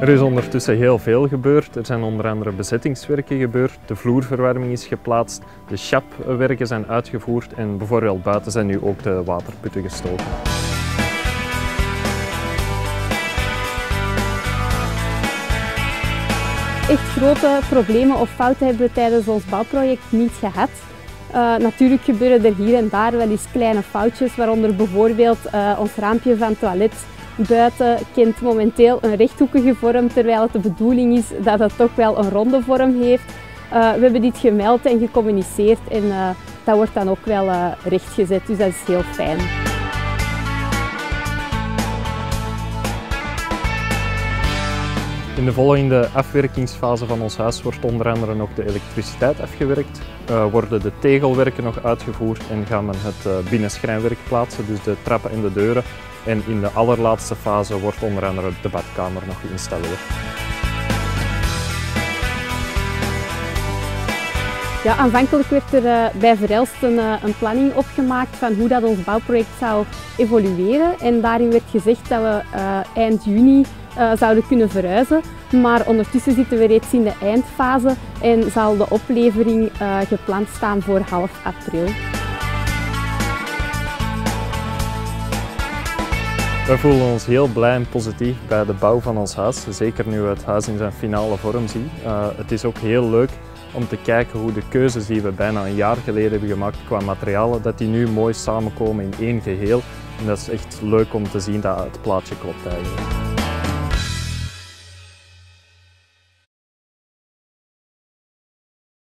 Er is ondertussen heel veel gebeurd. Er zijn onder andere bezettingswerken gebeurd, de vloerverwarming is geplaatst, de chapwerken zijn uitgevoerd en bijvoorbeeld buiten zijn nu ook de waterputten gestoken. Echt grote problemen of fouten hebben we tijdens ons bouwproject niet gehad. Uh, natuurlijk gebeuren er hier en daar wel eens kleine foutjes, waaronder bijvoorbeeld uh, ons raampje van toilet buiten kent momenteel een rechthoekige vorm, terwijl het de bedoeling is dat het toch wel een ronde vorm heeft. Uh, we hebben dit gemeld en gecommuniceerd en dat wordt dan ook wel rechtgezet, dus dat is heel fijn. In de volgende afwerkingsfase van ons huis wordt onder andere nog de elektriciteit afgewerkt, uh, worden de tegelwerken nog uitgevoerd en gaan we het uh, binnenschrijnwerk plaatsen, dus de trappen en de deuren. En in de allerlaatste fase wordt onder andere de badkamer nog geïnstalleerd. Ja, aanvankelijk werd er uh, bij Verelst een, een, planning opgemaakt van hoe dat ons bouwproject zou evolueren. En daarin werd gezegd dat we eind juni zouden kunnen verhuizen. Maar ondertussen zitten we reeds in de eindfase en zal de oplevering gepland staan voor half april. We voelen ons heel blij en positief bij de bouw van ons huis, zeker nu we het huis in zijn finale vorm zien. Uh, het is ook heel leuk om te kijken hoe de keuzes die we bijna een jaar geleden hebben gemaakt qua materialen, dat die nu mooi samenkomen in één geheel. En dat is echt leuk om te zien dat het plaatje klopt eigenlijk.